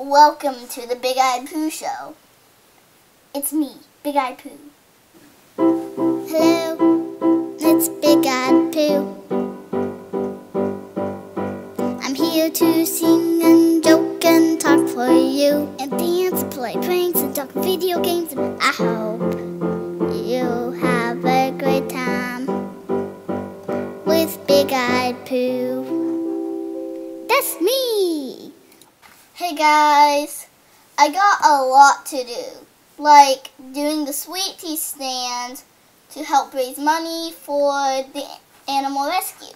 Welcome to the Big Eyed Poo Show. It's me, Big Eyed Poo. Hello, it's Big Eyed Poo. I'm here to sing and joke and talk for you, and dance, play pranks, and talk video games. And I hope you have a great time with Big Eyed Poo. That's me. Hey guys, I got a lot to do, like doing the sweet tea stand to help raise money for the animal rescue,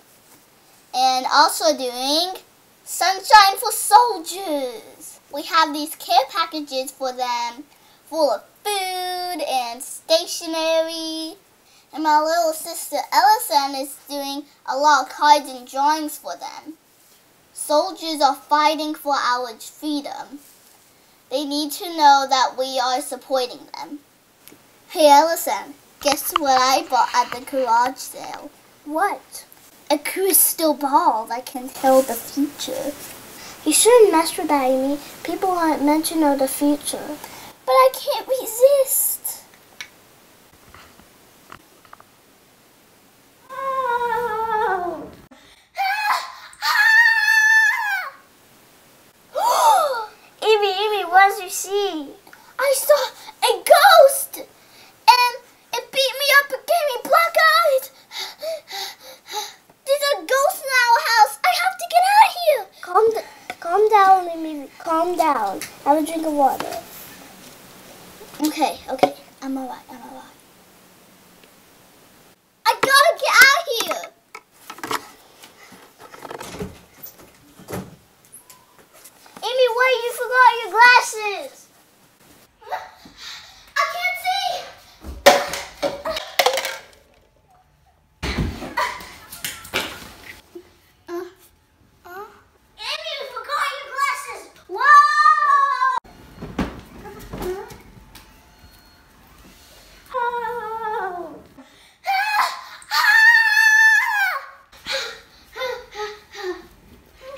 and also doing Sunshine for Soldiers. We have these care packages for them full of food and stationery. And my little sister Ellison is doing a lot of cards and drawings for them. Soldiers are fighting for our freedom. They need to know that we are supporting them. Hey Allison, guess what I bought at the garage sale? What? A crystal ball that can tell the future. You shouldn't mess with that, Amy. People aren't meant to know the future. But I can't resist. Oh. Amy, Amy, what did you see? I saw a ghost, and it beat me up and gave me black eyes. There's a ghost in our house. I have to get out of here. Calm, d- calm down, Amy. Calm down. Have a drink of water. Okay, okay. I'm alright. I'm alright. I gotta get out here. Amy, wait, you forgot your glasses. I can't see. Uh, uh. Amy, you forgot your glasses. Whoa! Oh.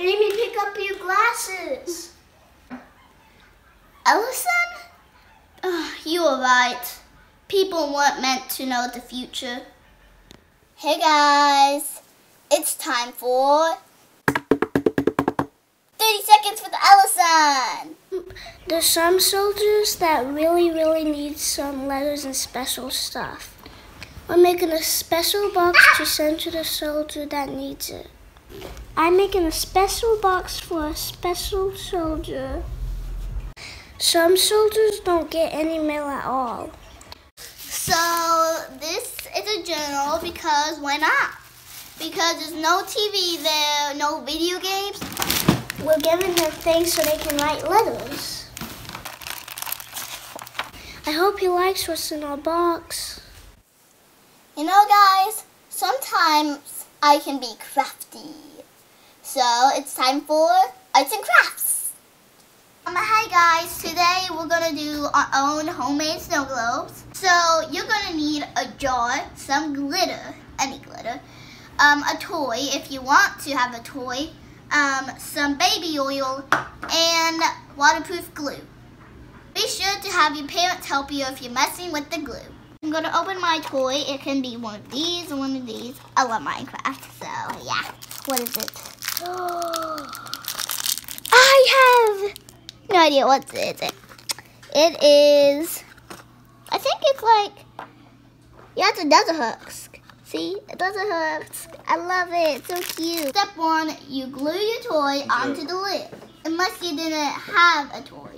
Amy, pick up your glasses. Ellison? Ugh, you were right. People weren't meant to know the future. Hey guys, it's time for 30 seconds for the Ellison. There's some soldiers that really, really need some letters and special stuff. We're making a special box to send to the soldier that needs it. I'm making a special box for a special soldier. Some soldiers don't get any mail at all. So this is a journal because why not? Because there's no TV there, no video games. We're giving them things so they can write letters. I hope he likes what's in our box. You know, guys, sometimes I can be crafty. So it's time for arts and crafts. Um, hi guys, today we're gonna do our own homemade snow globes. So you're gonna need a jar, some glitter, any glitter, um, a toy if you want to have a toy, um, some baby oil, and waterproof glue. Be sure to have your parents help you if you're messing with the glue. I'm gonna open my toy. It can be one of these or one of these. I love Minecraft, so yeah. What is it? No idea what is it. It is. I think it's like. Yeah, it's a desert husk. See, a desert husk. I love it. It's so cute. Step one: you glue your toy onto the lid, unless you didn't have a toy.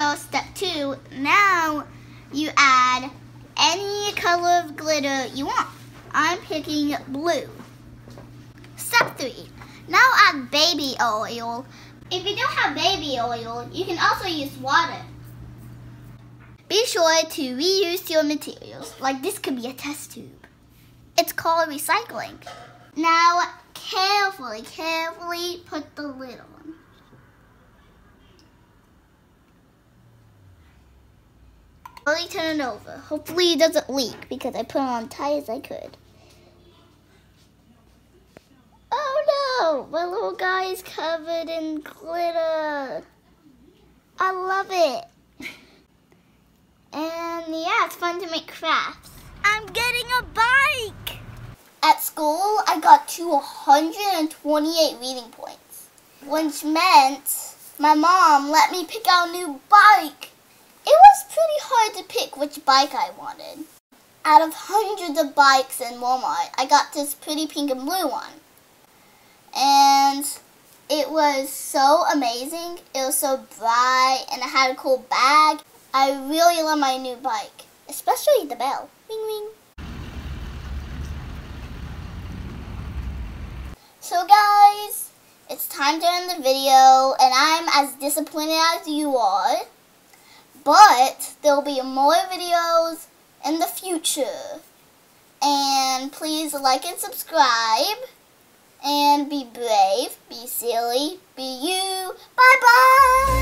So step two: now you add any color of glitter you want. I'm picking blue. Step three. Now add baby oil. If you don't have baby oil, you can also use water. Be sure to reuse your materials, like this could be a test tube. It's called recycling. Now, carefully, carefully put the lid on. Turn it over. Hopefully it doesn't leak because I put it on tight as I could. Oh! My little guy is covered in glitter. I love it. And yeah, it's fun to make crafts. I'm getting a bike. At school, I got 228 reading points, which meant my mom let me pick out a new bike. It was pretty hard to pick which bike I wanted. Out of hundreds of bikes in Walmart, I got this pretty pink and blue one. And it was so amazing. It was so bright and it had a cool bag. I really love my new bike, especially the bell. Ring ring. So guys, it's time to end the video and I'm as disappointed as you are. But there'll be more videos in the future. And please like and subscribe silly. Be you. Bye bye.